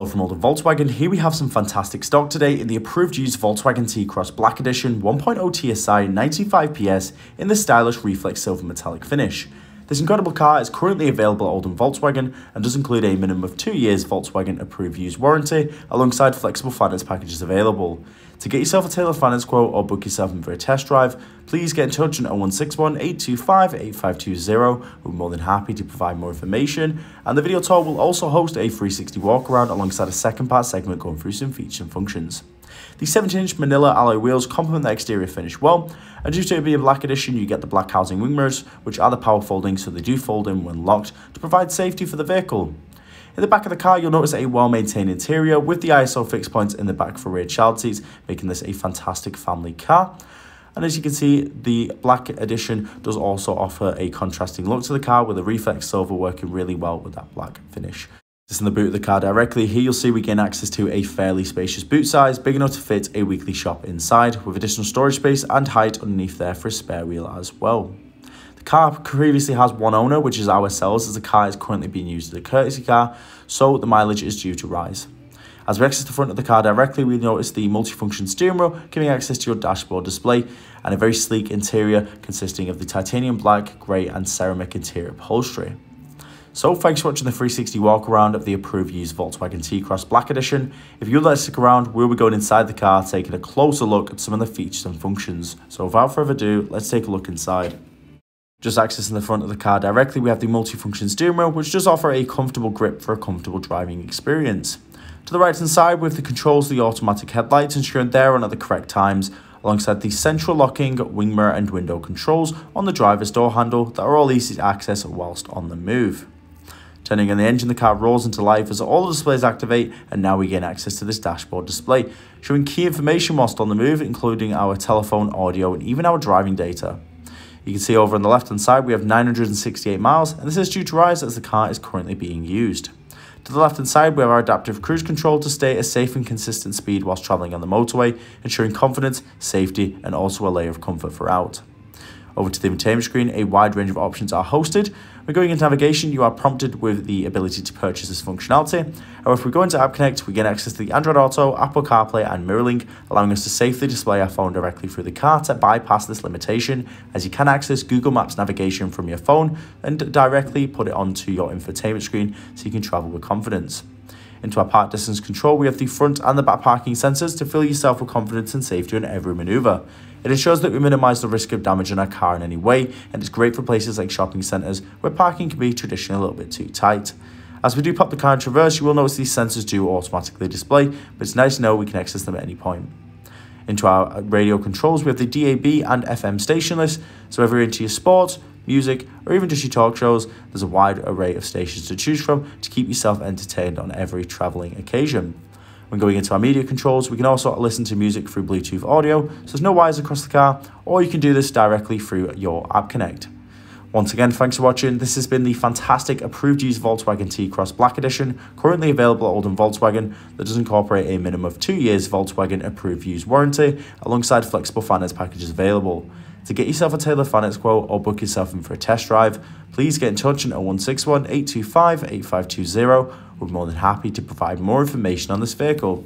From Oldham Volkswagen, here we have some fantastic stock today in the approved used Volkswagen T-Cross Black Edition 1.0 TSI 95 PS in the stylish reflex silver metallic finish. This incredible car is currently available at Oldham Volkswagen and does include a minimum of two years Volkswagen approved used warranty alongside flexible finance packages available. To get yourself a tailored finance quote or book yourself in for a test drive, please get in touch on 0161 825 8520. We're more than happy to provide more information. And the video tour will also host a 360 walk around alongside a second part segment going through some features and functions. The 17 inch Manila alloy wheels complement the exterior finish well, and due to it being a black edition, you get the black housing wing mirrors, which are the power folding so they do fold in when locked to provide safety for the vehicle. In the back of the car, you'll notice a well-maintained interior with the Isofix points in the back for rear child seats, making this a fantastic family car. And as you can see, the black edition does also offer a contrasting look to the car with the reflex silver working really well with that black finish. Just in the boot of the car directly, here you'll see we gain access to a fairly spacious boot size, big enough to fit a weekly shop inside, with additional storage space and height underneath there for a spare wheel as well The car previously has one owner, which is ourselves, as the car is currently being used as a courtesy car, so the mileage is due to rise. As we access the front of the car directly, we notice the multifunction steering wheel giving access to your dashboard display and a very sleek interior consisting of the titanium black, grey and ceramic interior upholstery. So thanks for watching the 360 walk around of the approved used Volkswagen T-Cross Black Edition. If you'd like to stick around, we'll be going inside the car taking a closer look at some of the features and functions. So without further ado, let's take a look inside. Just accessing the front of the car directly, we have the multifunction steering wheel, which does offer a comfortable grip for a comfortable driving experience. To the right hand side, we have the controls of the automatic headlights ensuring they're on at the correct times, alongside the central locking wing mirror and window controls on the driver's door handle that are all easy to access whilst on the move. Turning on the engine, the car rolls into life as all the displays activate, and now we gain access to this dashboard display, showing key information whilst on the move, including our telephone, audio, and even our driving data. You can see over on the left hand side we have 968 miles and this is due to rise as the car is currently being used. To the left hand side we have our adaptive cruise control to stay a safe and consistent speed whilst travelling on the motorway, ensuring confidence, safety and also a layer of comfort throughout. Over to the entertainment screen, a wide range of options are hosted. When going into navigation, you are prompted with the ability to purchase this functionality. However, if we go into App Connect, we get access to the Android Auto, Apple CarPlay, and MirrorLink, allowing us to safely display our phone directly through the car to bypass this limitation, as you can access Google Maps navigation from your phone and directly put it onto your infotainment screen so you can travel with confidence. Into our park distance control, we have the front and the back parking sensors to fill yourself with confidence and safety on every manoeuvre. It ensures that we minimise the risk of damage damaging our car in any way, and it's great for places like shopping centres where parking can be traditionally a little bit too tight. As we do pop the car in traverse, you will notice these sensors do automatically display, but it's nice to know we can access them at any point. Into our radio controls, we have the DAB and FM station list, so whether you're into your sports, music, or even just your talk shows, there's a wide array of stations to choose from to keep yourself entertained on every travelling occasion. When going into our media controls, we can also listen to music through Bluetooth audio, so there's no wires across the car, or you can do this directly through your App Connect. Once again, thanks for watching. This has been the fantastic approved used Volkswagen T-Cross Black Edition, currently available at Oldham Volkswagen, that does incorporate a minimum of two years Volkswagen approved used warranty, alongside flexible finance packages available. To get yourself a tailored finance quote or book yourself in for a test drive, please get in touch on 0161 825 8520. We're more than happy to provide more information on this vehicle.